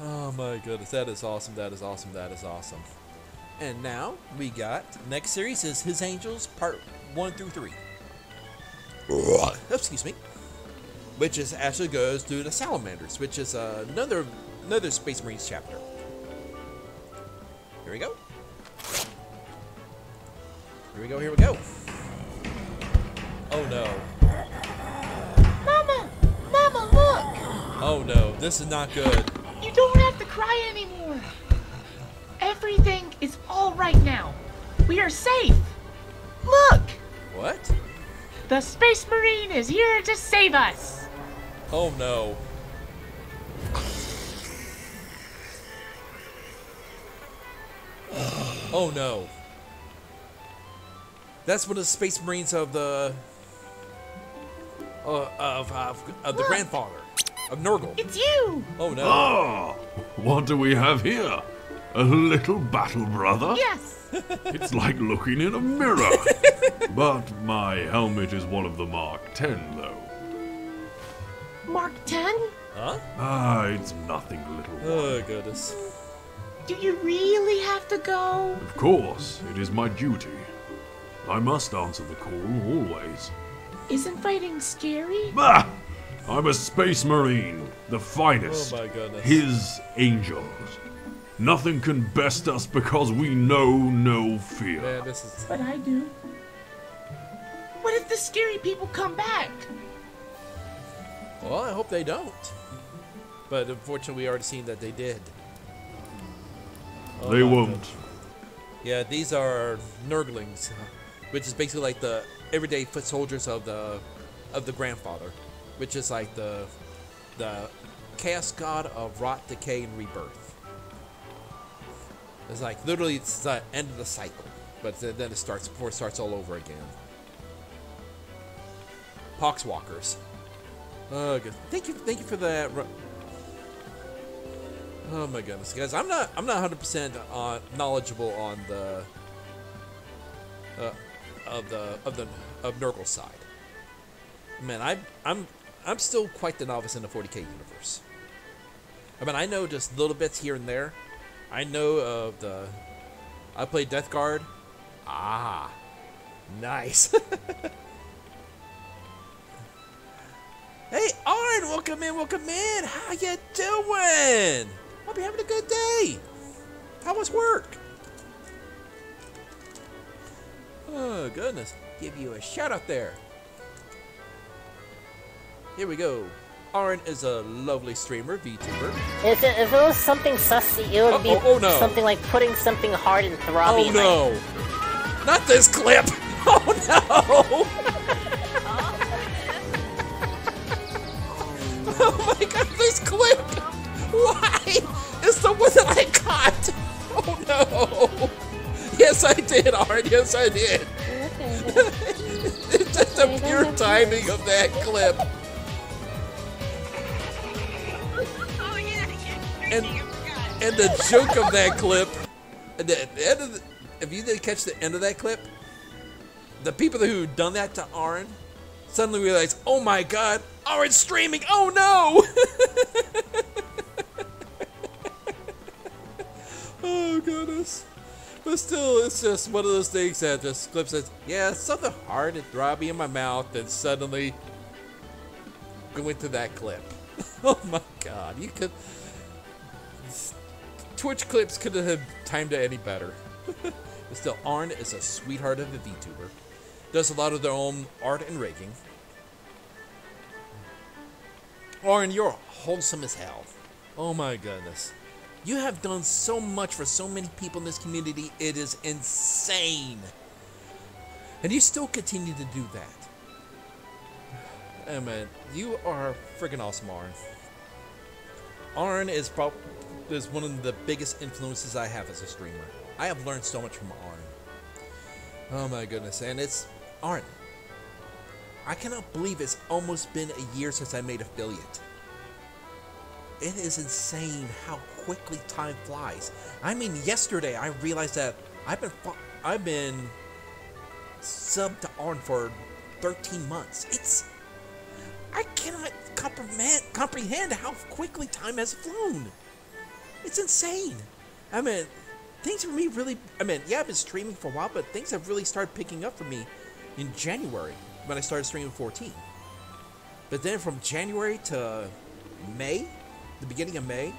Oh my goodness, that is awesome. That is awesome. That is awesome. And now we got next series is His Angels Part One through Three. Excuse me. Which is actually goes through the Salamanders, which is uh, another another Space Marines chapter. Here we go. Here we go. Here we go. Oh no. Mama! Mama, look! Oh no. This is not good. You don't have to cry anymore. Everything is all right now. We are safe. Look! What? The Space Marine is here to save us. Oh no. Oh no. That's one of the Space Marines of the uh, of, of of the grandfather of Nurgle. It's you! Oh no. Ah, what do we have here? A little battle brother? Yes! It's like looking in a mirror. but my helmet is one of the Mark 10, though. Mark 10? Huh? Ah, it's nothing, little one. Oh goodness. Do you really have to go? Of course, it is my duty. I must answer the call always. Isn't fighting scary? Bah! I'm a space marine, the finest. Oh my goodness. His angels. Nothing can best us because we know no fear. Man, this is But I do. What if the scary people come back? well. I hope they don't. But unfortunately, we already seen that they did. Oh they won't. goodness. Yeah, these are Nurglings, which is basically like the everyday foot soldiers of the of the grandfather, which is like the the chaos god of rot, decay, and rebirth. It's like literally it's the end of the cycle, but then it starts before it starts all over again. Poxwalkers. Oh, good. Thank you, thank you for that. Oh my goodness, guys! I'm not, I'm not 100 percent on knowledgeable on the, uh, of the of the of Nurgle side. Man, I, I'm, I'm still quite the novice in the 40k universe. I mean, I know just little bits here and there. I know of the, I played Death Guard. Ah, nice. Hey, Arn, welcome in, welcome in. How you doing? Hope you're having a good day. How was work? Oh, goodness. Give you a shout out there. Here we go. Arn is a lovely streamer, VTuber. If it, if it was something sussy, it would Uh-oh, be oh no. something like putting something hard and throbbing. Oh throbbing. no! Not this clip! Oh no! oh my god, this clip! Why? It's the one that I caught! Oh no! Yes, I did, Art. Yes, I did. it's just the pure timing of that clip. And and the joke of that clip, the end of the, if you didn't catch the end of that clip, the people who done that to Aaron suddenly realize, oh my god, Aaron's streaming. Oh no! oh goodness. But still, it's just one of those things that just clips says, yeah, something hard and throbby in my mouth, and suddenly go into that clip. oh my god, you could. Twitch clips couldn't have timed it any better. but still, Arn is a sweetheart of a VTuber. Does a lot of their own art and rigging. Arn, you're wholesome as hell. Oh my goodness. You have done so much for so many people in this community, it is insane. And you still continue to do that. Oh man, you are freaking awesome, Arn. Arn is prob- is one of the biggest influences I have as a streamer. I have learned so much from Arn. Oh my goodness, and it's Arn. I cannot believe it's almost been a year since I made affiliate. It is insane how quickly time flies. I mean, yesterday I realized that I've been I've been sub to Arn for 13 months. It's I cannot comprehend comprehend how quickly time has flown. It's insane. I mean, things for me really. I mean, yeah, I've been streaming for a while, but things have really started picking up for me in January when I started streaming 14. But then from January to May, the beginning of May,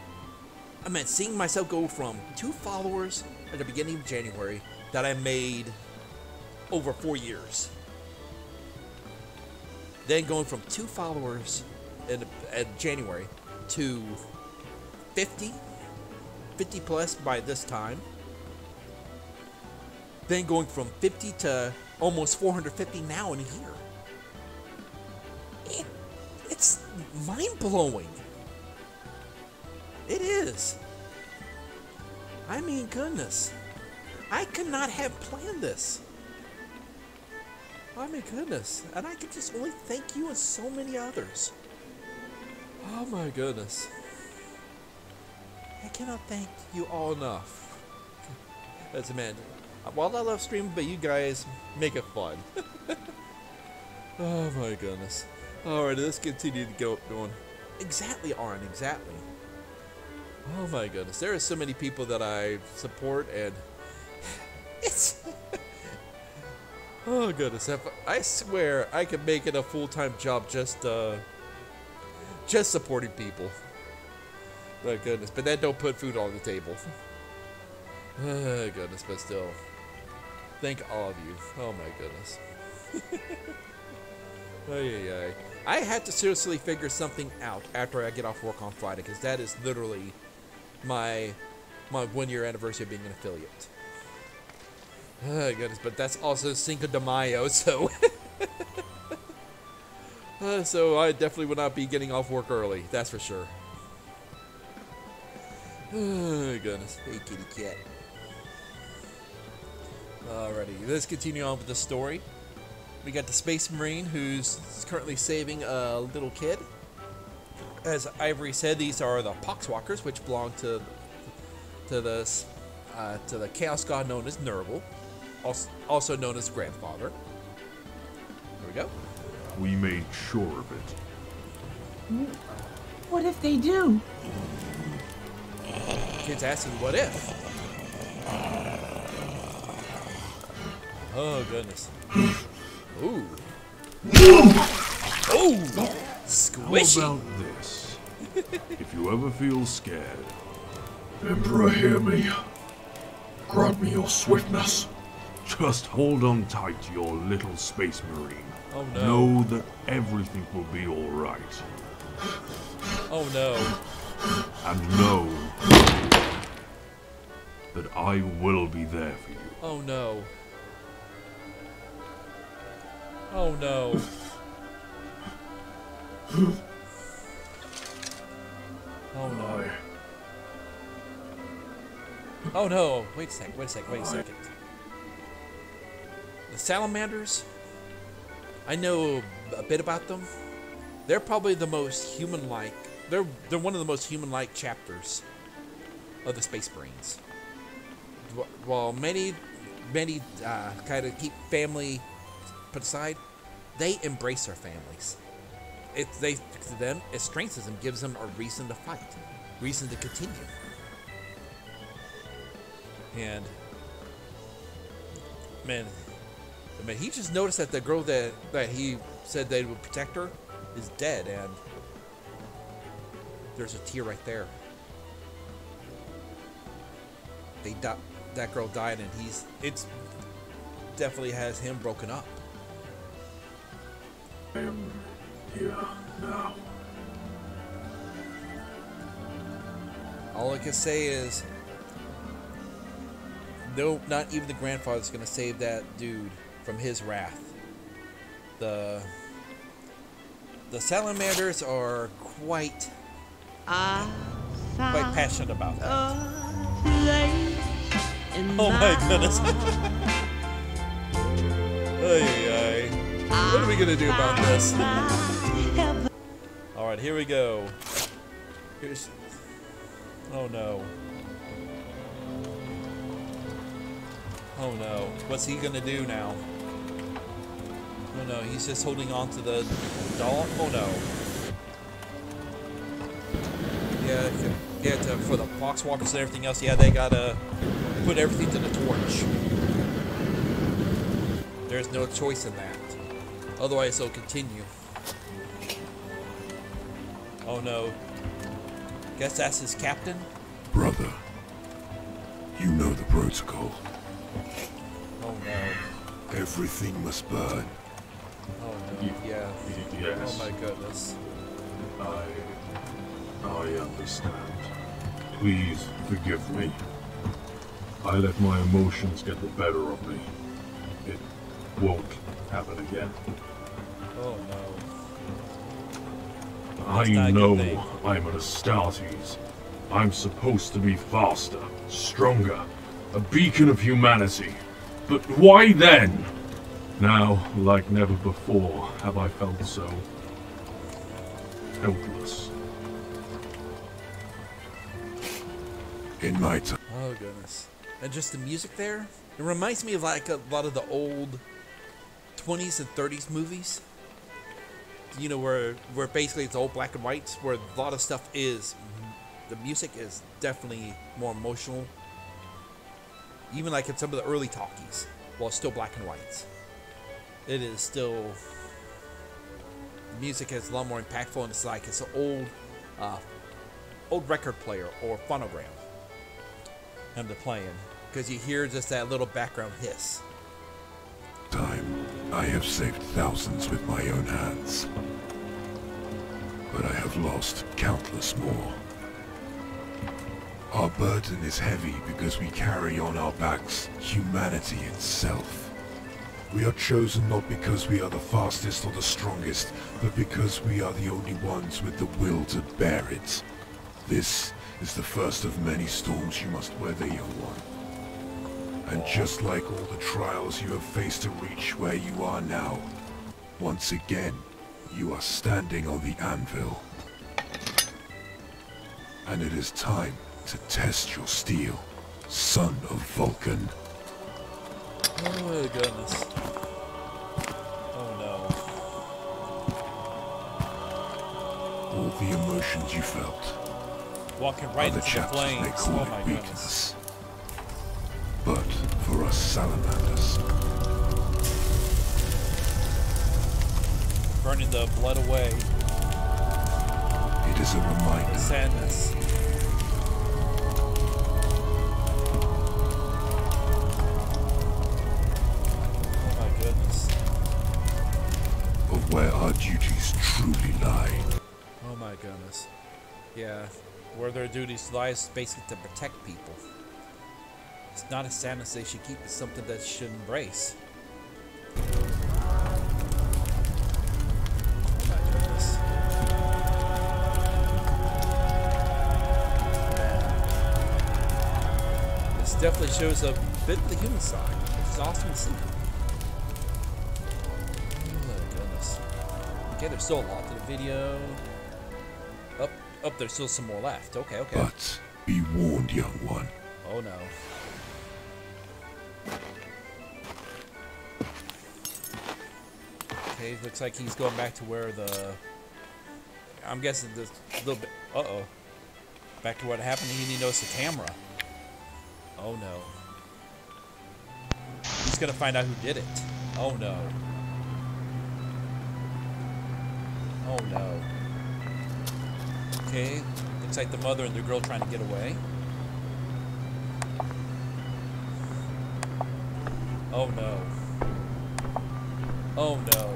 I mean, seeing myself go from two followers at the beginning of January that I made over four years. Then going from two followers in, in January to 50, 50 plus by this time. Then going from 50 to almost 450 now in a year. It, it's mind blowing. It is. I mean, goodness. I could not have planned this. Oh my goodness. And I can just only thank you and so many others. Oh my goodness. I cannot thank you all enough. As a man, while I love streaming, but you guys make it fun. oh my goodness. Alright, let's continue to go going. Exactly, Arn, exactly. Oh my goodness. There are so many people that I support and it's Oh goodness, I swear I could make it a full-time job just uh just supporting people. My goodness, but that don't put food on the table. Oh goodness, but still. Thank all of you. Oh my goodness. ay. I had to seriously figure something out after I get off work on Friday, because that is literally my my one year anniversary of being an affiliate. Oh goodness, but that's also Cinco de Mayo, so uh, so I definitely would not be getting off work early. That's for sure. Oh goodness, hey kitty cat. Alrighty, let's continue on with the story. We got the Space Marine who's currently saving a little kid. As Ivory said, these are the Poxwalkers, which belong to to the uh, to the Chaos God known as Nurgle, also, also known as Grandfather. There we go. We made sure of it. What if they do? Kid's asking, what if? Oh, goodness. Ooh. Ooh! How Squishy! about this? if you ever feel scared, Emperor, hear me. Grant me your swiftness. just hold on tight to your little space marine. Oh no. Know that everything will be alright. Oh no. And know that I will be there for you. Oh no. Oh no. Oh no. Oh no. Wait a sec, wait a sec, wait a second. The salamanders, I know a bit about them. They're probably the most human-like. They're they're one of the most human-like chapters of the Space Marines. Wh- While many many uh, kind of keep family put aside, they embrace their families. It they to them it strengthens them, gives them a reason to fight, reason to continue. And man, I mean, he just noticed that the girl that that he said they would protect her is dead, and there's a tear right there. They di- that girl died, and he's it's definitely has him broken up. I am here now. All I can say is, no, not even the grandfather's gonna save that dude from his wrath. The the salamanders are quite ah, quite passionate about that. Ah, Oh my goodness. ay, ay. What are we gonna do about this? All right, here we go. Here's. Oh no. Oh no. What's he gonna do now? Oh no, he's just holding on to the doll. Oh no. Yeah. Okay. Yeah, to, for the Poxwalkers and everything else, yeah, they gotta put everything to the torch. There's no choice in that. Otherwise, they'll continue. Oh no. Guess that's his captain? Brother, you know the protocol. Oh no. Everything must burn. Oh no. Yeah. Yes. Oh my goodness. I. I understand. Please forgive me. I let my emotions get the better of me. It won't happen again. Oh no. I not a good know. I'm an Astartes. I'm supposed to be faster, stronger, a beacon of humanity. But why then? Now, like never before, have I felt so helpless. In my time, Oh goodness. And just the music there? It reminds me of like a lot of the old 20s and 30s movies. You know, where where basically it's all black and whites, where a lot of stuff is. The music is definitely more emotional. Even like in some of the early talkies, while still black and whites. It is still. The music is a lot more impactful, and it's like it's an old, uh, old record player or phonogram him to playing because you hear just that little background hiss. time, I have saved thousands with my own hands. But I have lost countless more. Our burden is heavy because we carry on our backs humanity itself. We are chosen not because we are the fastest or the strongest, but because we are the only ones with the will to bear it. This is the first of many storms you must weather, young one. And just like all the trials you have faced to reach where you are now, once again, you are standing on the anvil. And it is time to test your steel, son of Vulcan. Oh goodness. Oh no. All the emotions you felt. Walking right the into the flames. call Oh my goodness. weakness. But for us salamanders, Burning the blood away. it is a The reminder sadness. Oh my goodness. of where our duties truly lie. Oh my goodness. Yeah. Where their duties lies basically to protect people. It's not a sadness they should keep, it's something that should embrace. This definitely shows a bit of the human side, is awesome to see. Oh my goodness. Okay, there's still a lot to the video. Up, up, there's still some more left. Okay, okay. But be warned, young one. Oh no. Okay, looks like he's going back to where the. I'm guessing this little bit. Uh oh. Back to what happened. He didn't notice the camera. Oh no. He's gonna find out who did it. Oh no. Oh no. Okay, looks like the mother and the girl trying to get away. Oh no. Oh no.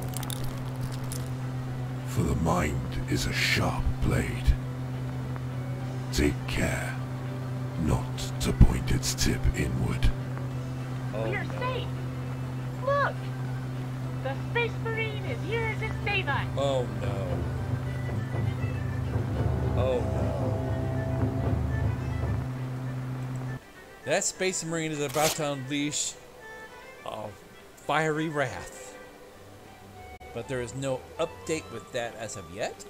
For the mind is a sharp blade. Take care not to point its tip inward. Oh we are no. safe. Look! The Space Marine is here to save us. Oh no. Oh no. That Space Marine is about to unleash a fiery wrath. But there is no update with that as of yet.